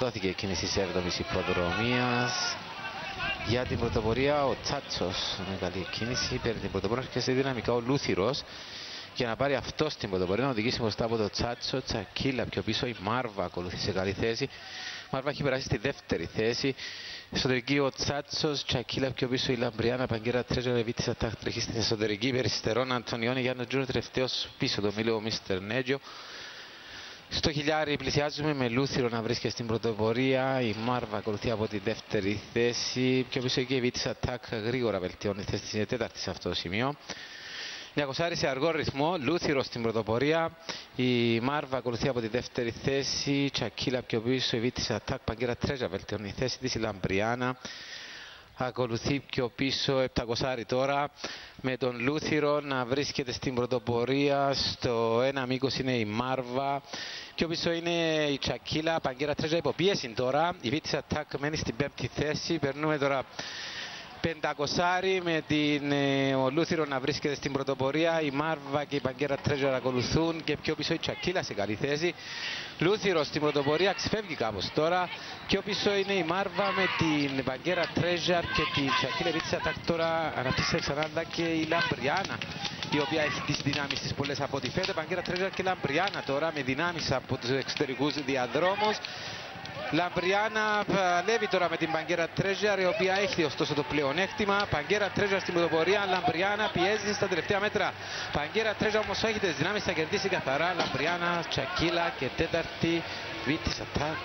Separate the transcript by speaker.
Speaker 1: Δόθηκε η κίνηση της 7ης υποδρομίας. Για την πρωτοπορία ο Τσάτσος με καλή κίνηση παίρνει την πρωτοπορία και σε δυναμικά ο Λούθυρος για να πάρει αυτό στην πρωτοπορία να οδηγήσει μπροστά από το Τσάτσο, Τσακίλα πιο πίσω η Μάρβα ακολουθεί σε καλή θέση. Η Μάρβα έχει περάσει στη δεύτερη θέση. Εσωτερική ο Τσάτσος, Τσακίλα πιο πίσω η Λαμπριάνα, Παγκέρα Τρέζερ, Εβίτησα Τάχ τρέχει στην εσωτερική. Περιστερών Αντωνιώνη για τον Τζούρο τελευταίος πίσω το μίλιο ο Μίστερ Νέτζιο. Στο χιλιάρι πλησιάζουμε με Λούθυρο να βρίσκεται στην πρωτοπορία. Η Μάρβα ακολουθεί από τη δεύτερη θέση. Πιο πίσω εκεί η Εβίτησα Τάχ γρήγορα βελτιώνει θέση στην τέταρτη σε αυτό το σημείο. Νιακοσάρη σε αργό ρυθμό, Λούθυρο στην πρωτοπορία. Η Μάρβα ακολουθεί από τη δεύτερη θέση. Τσακίλα πιο πίσω, η Βίτης Ατάκ, Παγκέρα Τρέζα βελτιώνει η θέση της. Η Λαμπριάνα ακολουθεί πιο πίσω, Επτακοσάρη τώρα. Με τον Λούθυρο να βρίσκεται στην πρωτοπορία. Στο ένα μήκος είναι η Μάρβα. Πιο πίσω είναι η Τσακίλα, Παγκέρα Τρέζα υποπίεση τώρα. Η Βίτης Ατάκ μένει στην πέμπτη θέση. Περνούμε τώρα Πεντακοσάρι με την ε, ο Λούθυρο να βρίσκεται στην πρωτοπορία. Η Μάρβα και η Παγκέρα Τρέζορ ακολουθούν και πιο πίσω η Τσακίλα σε καλή θέση. Λούθυρο στην πρωτοπορία ξεφεύγει κάπως τώρα. Πιο πίσω είναι η Μάρβα με την Παγκέρα Τρέζαρ και την Τσακίλα Βίτσα Τάκ τώρα αναπτύσσεται ξανά και η Λαμπριάνα η οποία έχει τις δυνάμεις της πολλές από ό,τι φαίνεται. Παγκέρα Τρέζαρ και Λαμπριάνα τώρα με δυνάμεις από τους εξωτερικούς διαδρόμους. Λαμπριάνα παλεύει ε, τώρα με την Παγκέρα Τρέζαρ, η οποία έχει ωστόσο το πλεονέκτημα. Παγκέρα Τρέζαρ στην πρωτοπορία, Λαμπριάνα πιέζει στα τελευταία μέτρα. Παγκέρα Τρέζαρ όμως έχει τις δυνάμεις, θα κερδίσει καθαρά. Λαμπριάνα, Τσακίλα και τέταρτη. Βίτης Ατάκ.